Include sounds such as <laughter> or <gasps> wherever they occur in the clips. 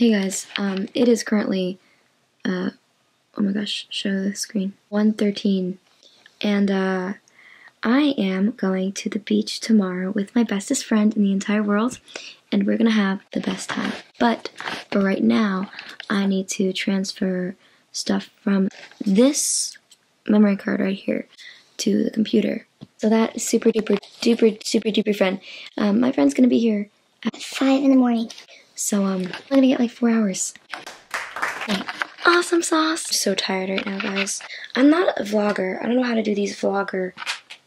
Hey guys, um, it is currently, uh, oh my gosh, show the screen, 1.13, and, uh, I am going to the beach tomorrow with my bestest friend in the entire world, and we're gonna have the best time. But, for right now, I need to transfer stuff from this memory card right here to the computer. So that is super duper duper super duper fun. Um, my friend's gonna be here at 5 in the morning. So um, I'm gonna get like four hours. Okay. Awesome sauce. I'm so tired right now, guys. I'm not a vlogger. I don't know how to do these vlogger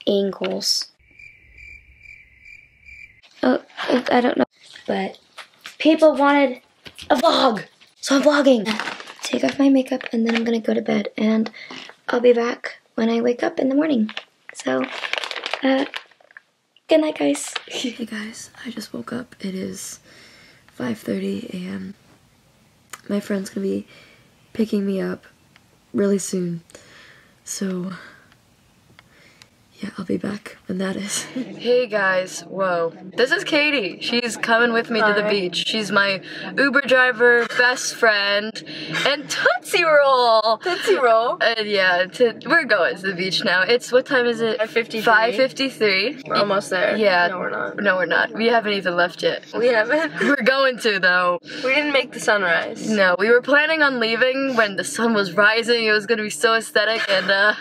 angles. Oh, I don't know. But people wanted a vlog, so I'm vlogging. Take off my makeup and then I'm gonna go to bed and I'll be back when I wake up in the morning. So, uh, good night, guys. <laughs> hey guys, I just woke up. It is 5.30 a.m. My friend's gonna be picking me up really soon. So, yeah, I'll be back when that is. <laughs> hey guys, whoa. This is Katie. She's coming with me Hi. to the beach. She's my Uber driver, best friend, and Tootsie Roll. Tootsie Roll? And yeah, to, we're going to the beach now. It's, what time is it? 5.53. 5.53. We're almost there. Yeah. No, we're not. No, we're not. We haven't even left yet. We haven't? <laughs> We're going to, though. We didn't make the sunrise. No, we were planning on leaving when the sun was rising. It was going to be so aesthetic, and uh,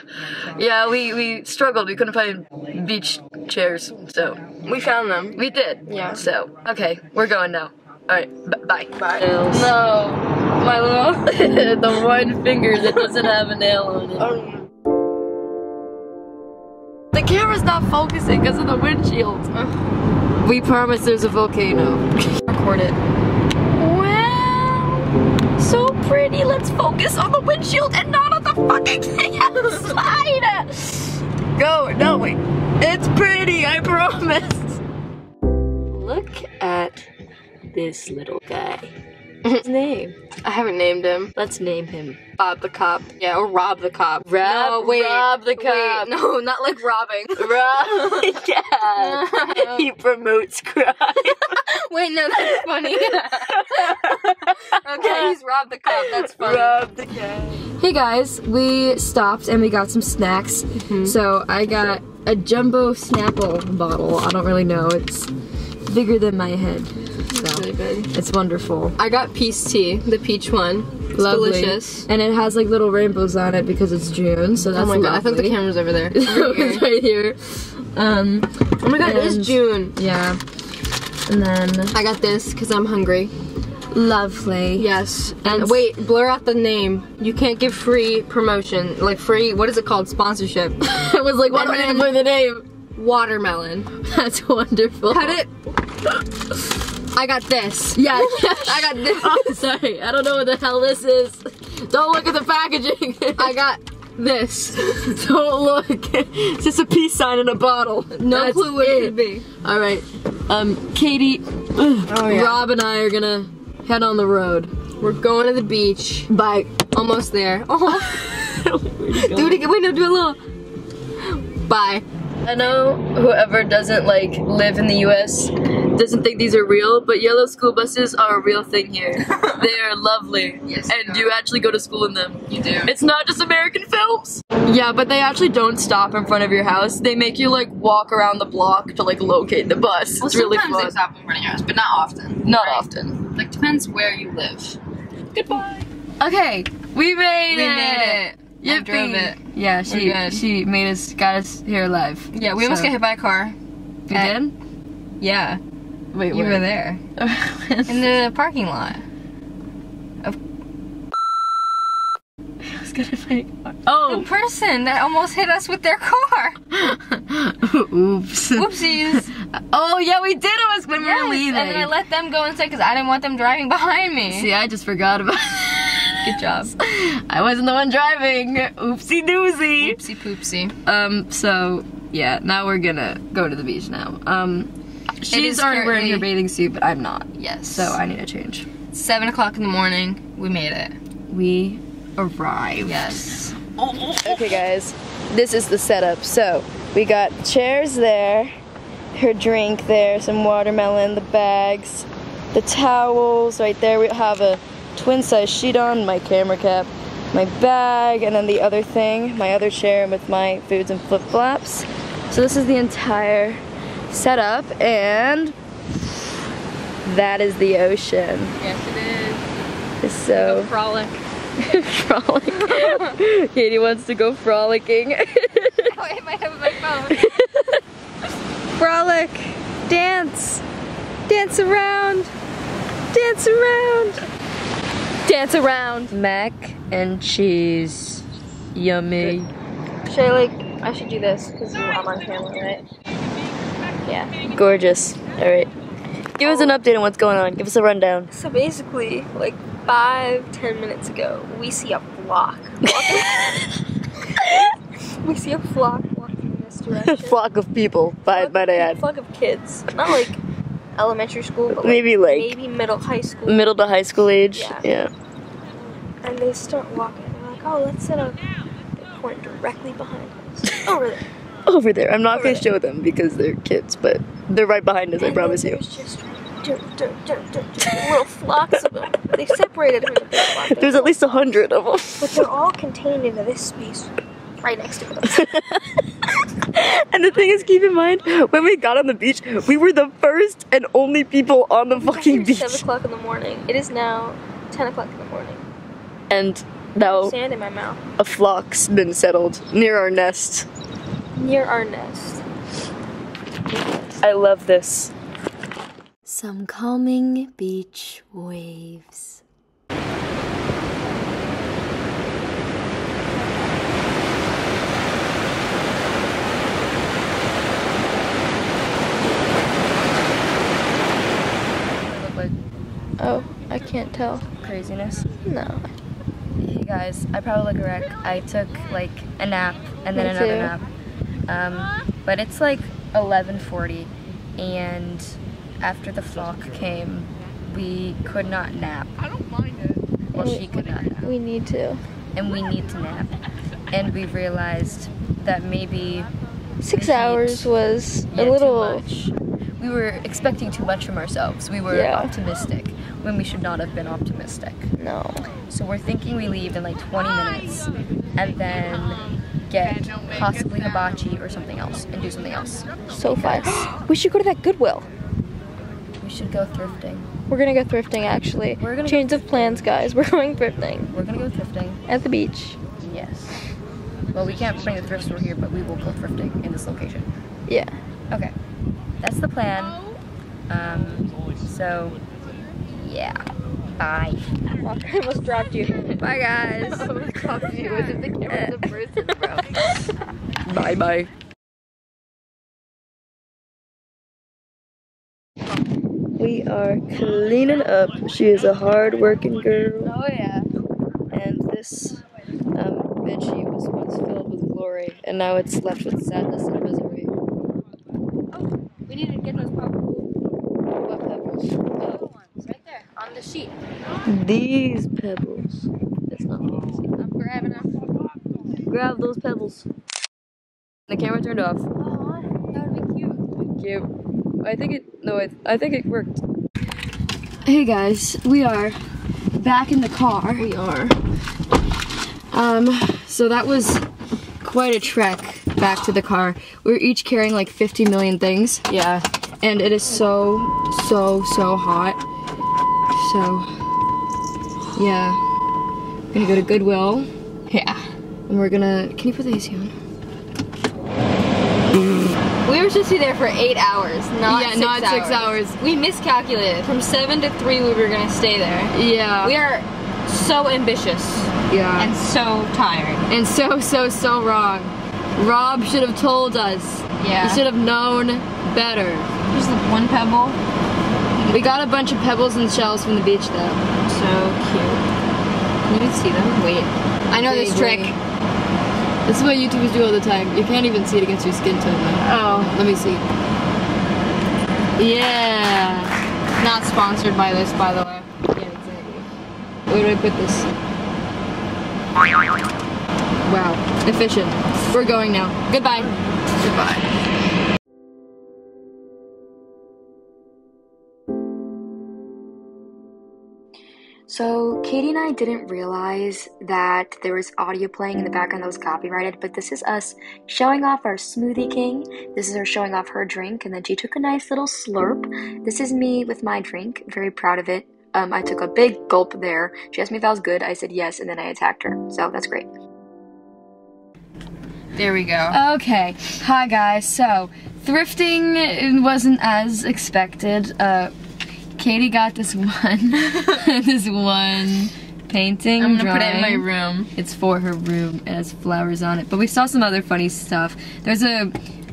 yeah, we, we struggled. We couldn't find beach chairs, so. We found them. We did. Yeah. So, okay, we're going now. Alright, bye. Bye. No. My little. <laughs> the one finger that doesn't have a nail on it. Um, the camera's not focusing because of the windshield. we promise there's a volcano. <laughs> Record it. Wow. So pretty. Let's focus on the windshield and not on the fucking <laughs> thing outside. Go. No, wait. It's pretty, I promise. Look at this little guy. <laughs> His name. I haven't named him. Let's name him. Bob the cop. Yeah, or Rob the cop. Rob, no, wait, Rob the cop. Wait, no, not like robbing. Rob <laughs> <laughs> yeah. he promotes crime. wait, no, that's funny. Okay, <laughs> he's Rob the cop. That's funny. Rob the cop. Hey guys, we stopped and we got some snacks. Mm -hmm. So I got a jumbo Snapple bottle. I don't really know. It's bigger than my head. So really good. It's wonderful. I got peace tea, the peach one. It's lovely. delicious. And it has like little rainbows on it because it's June, so that's Oh my lovely. god, I thought the camera's over there. <laughs> it's right here. Um, oh my god, it is June. Yeah. And then I got this because I'm hungry. Lovely. Yes. And wait, blur out the name. You can't give free promotion. Like free, what is it called? Sponsorship. <laughs> it was like, what do I to the name? Watermelon. <laughs> That's wonderful. Cut it. I got this. Yeah, <laughs> I got this. Oh, sorry, I don't know what the hell this is. Don't look at the packaging. I got this. don't look. It's just a peace sign in a bottle. No That's clue what it. it could be. All right, um, Katie, oh, yeah. Rob and I are gonna head on the road. We're going to the beach. Bye. Almost there. <laughs> Oh. do it again. Wait, no, do a little. Bye. I know whoever doesn't like live in the US doesn't think these are real, but yellow school buses are a real thing here. <laughs> they are lovely. Yes. And you actually go to school in them. You do. It's not just American films. Yeah, but they actually don't stop in front of your house. They make you like walk around the block to like locate the bus. Well, it's really fun. Sometimes they stop in front of your house, but not often. Not right? often. Like depends where you live. Goodbye. Okay, we made we it. Made it. Yippee. I drove it. Yeah, she she made us got us here alive. Yeah, we so. almost got hit by a car. We At, did? Yeah. Wait, you where? were there. <laughs> in the parking lot. Of I was gonna find Oh the person that almost hit us with their car. <laughs> Oops. Oopsies. <laughs> Oh yeah, we did it when yes, we were leaving. And then I let them go inside because I didn't want them driving <laughs> behind me. See, I just forgot about <laughs> Good job. <laughs> I wasn't the one driving. Oopsie doozy. Oopsie poopsie. Um, so yeah, now we're gonna go to the beach now. Um, she's already wearing her bathing suit, but I'm not. Yes. So I need to change. Seven o'clock in the morning. We made it. We arrived. Yes. Okay guys, this is the setup. So we got chairs there, her drink there, some watermelon, the bags, the towels right there. We have a twin size sheet on, my camera cap, my bag, and then the other thing, my other chair with my foods and flip flops. So this is the entire setup, and that is the ocean. Yes, it is. So Frolic. <laughs> frolic. <laughs> Katie wants to go frolicking. <laughs> Oh, I might have my phone. Frolic, dance, dance around, dance around, dance around. Mac and cheese, yummy. Should I like, I should do this because I'm on camera, right? Yeah. Gorgeous. All right. Give us an update on what's going on. Give us a rundown. So basically, like five, ten minutes ago, we see a flock <laughs> we see a flock walking in this direction. <laughs> Flock of people, by Flock might I of- Flock of kids. Not like elementary school, but like Maybe like maybe middle high school. middle to high school age. Yeah. Yeah. and they start walking. They're like, oh, let's set up. They point directly behind us. <laughs> Over there. Over there. I'm not Over gonna there. show them because they're kids, but they're right behind us. I promise you. There's just dirt, dirt, dirt, little flocks of them. They separated from the. There's at least a hundred of them. But they're all contained into this space right next to us. <laughs> <laughs> and the thing is, keep in mind, when we got on the beach, we were the first and only people on the fucking beach. Seven o'clock in the morning. It is now ten o'clock in the morning. And now Sand in my mouth. a flock's been settled near our nest. Near our nest. I love this. Some calming beach waves. Oh, I can't tell. Craziness. No. Hey guys, I probably look a wreck. I took like a nap and then Me another too. nap. Um, but it's like 11:40, and after the flock came, we could not nap. I don't mind it. Well, she could not nap, We need to. and we need to nap. And we realized that maybe Six hours was yeah, a little. We were expecting too much from ourselves. We were Yeah. optimistic when we should not have been optimistic. No. So we're thinking we leave in like 20 minutes and then get possibly hibachi or something else and do something else. So fun. <gasps> we should go to that Goodwill. We should go thrifting. We're gonna go thrifting actually. We're gonna go Change of plans, guys. <laughs> We're going thrifting We're gonna go thrifting. at the beach. Yes. Well, we can't bring the thrift store here, but we will go thrifting in this location. Yeah. Okay. That's the plan. Um, so, yeah. Bye. Walker, I almost dropped you. Bye, guys. <laughs> <laughs> Bye bye. We are cleaning up. She is a hard working girl. Oh yeah. And this um, bed sheet was once filled with glory, and now it's left with sadness and misery. We need to get those What pebbles? ones right there on the sheet. These pebbles. That's not what see. I'm grabbing them. Grab those pebbles. The camera turned off. Oh, that would be cute. Cute. I think it. No, I, I think it worked. Hey guys, we are back in the car. We are. Um, so that was quite a trek back to the car. We were each carrying like 50 million things. Yeah. And it is so, so, so hot. So, yeah. We're gonna go to Goodwill. Yeah. And we're gonna. Can you put the AC on? We were supposed to be there for eight hours, not Yeah, six not hours. six hours. We miscalculated. From seven to three, we were gonna stay there. Yeah. We are so ambitious yeah. and so tired. and so so so wrong. Rob should have told us. Yeah. He should have known better. Just one pebble. We got a bunch of pebbles and shells from the beach though. So cute. Can you see them? Wait. I know this trick. This is what YouTubers do all the time. You can't even see it against your skin tone though. Oh. Let me see. Yeah. Not sponsored by this, by the way. Yeah, exactly. Where do I put this? Wow. Efficient. We're going now. Goodbye. Goodbye. So, Katie and I didn't realize that there was audio playing in the background that was copyrighted, but this is us showing off our Smoothie King. This is her showing off her drink, and then she took a nice little slurp. This is me with my drink, very proud of it. Um, I took a big gulp there. She asked me if I was good. I said yes, and then I attacked her. So, that's great. There we go. Okay, hi guys. So, thrifting wasn't as expected. Uh, Katie got this <laughs> one, <laughs> this one painting. I'm gonna put it in my room. It's for her room. It has flowers on it. But we saw some other funny stuff. There's a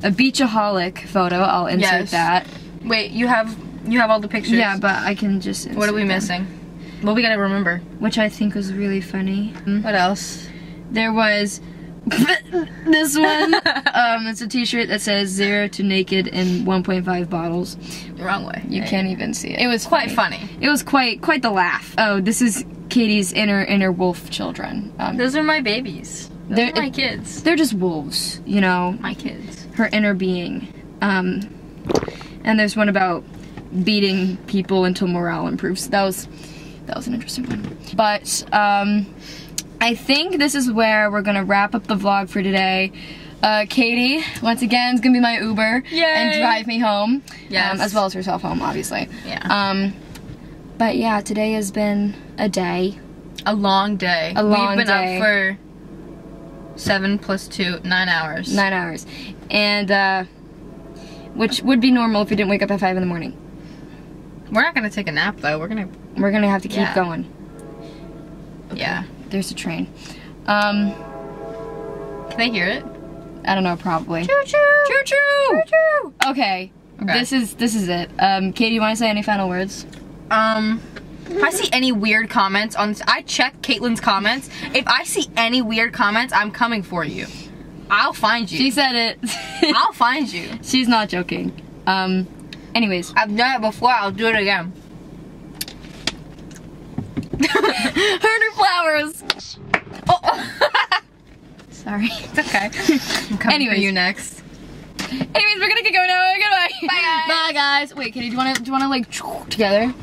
a beachaholic photo. I'll insert Yes. that. Wait, you have you have all the pictures. Yeah, but I can just. What are we insert missing? Well, we gotta remember. Which I think was really funny. Hmm. What else? There was this one. um, it's a T-shirt that says zero to naked in 1.5 bottles. Wrong way. You can't even see it. It was quite funny. It was quite quite the laugh. Oh, this is Katie's inner inner wolf children. Um, Those are my babies. Those They're- my kids. they're just wolves, you know. My kids. Her inner being. Um, and there's one about beating people until morale improves. That was that was an interesting one. But um, I think this is where we're gonna wrap up the vlog for today. Uh, Katie, once again, is gonna be my Uber Yay. and drive me home. Yes. Um, as well as herself home, obviously. Yeah. Um, but yeah, today has been a day. A long day. A long day. We've been day. up for seven plus two, nine hours. Nine hours. And, uh, which would be normal if you didn't wake up at five in the morning. We're not gonna take a nap though. We're gonna. We're gonna have to keep Yeah. going. Yeah. There's a train. Um, Can they hear it? I don't know, probably. Choo choo. Choo choo! choo. Okay. Okay. This is this is it. Um, Katie, you want to say any final words? Um, if I see any weird comments on, I check Caitlin's comments. If I see any weird comments, I'm coming for you. I'll find you. She said it. <laughs> I'll find you. She's not joking. Um, anyways, I've done it before. I'll do it again. <laughs> Herder flowers. Oh, <laughs> Sorry. it's okay. I'm coming Anyways. for you next. Anyways, we're gonna get going now. Goodbye. Bye, guys. Bye guys. Wait, Katie, do you wanna do you wanna like <tsk> together?